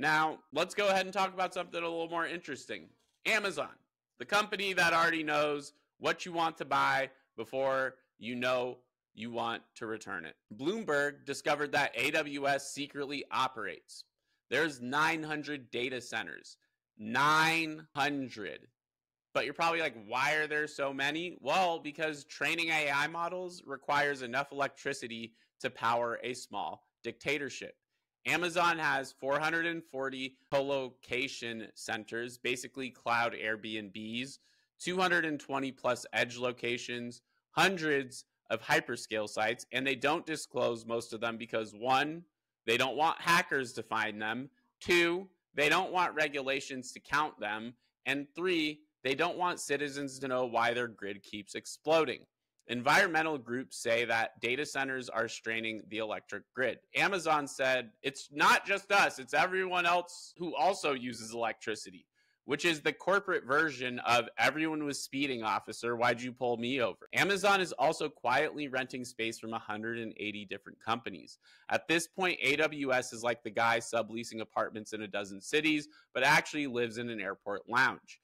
Now, let's go ahead and talk about something a little more interesting Amazon, the company that already knows what you want to buy before you know you want to return it. Bloomberg discovered that AWS secretly operates. There's 900 data centers. 900. But you're probably like, why are there so many? Well, because training AI models requires enough electricity to power a small dictatorship. Amazon has 440 colocation centers, basically cloud Airbnbs, 220 plus edge locations, hundreds of hyperscale sites, and they don't disclose most of them because one, they don't want hackers to find them, two, they don't want regulations to count them, and three, they don't want citizens to know why their grid keeps exploding. Environmental groups say that data centers are straining the electric grid. Amazon said it's not just us, it's everyone else who also uses electricity, which is the corporate version of everyone was speeding, officer. Why'd you pull me over? Amazon is also quietly renting space from 180 different companies. At this point, AWS is like the guy subleasing apartments in a dozen cities, but actually lives in an airport lounge.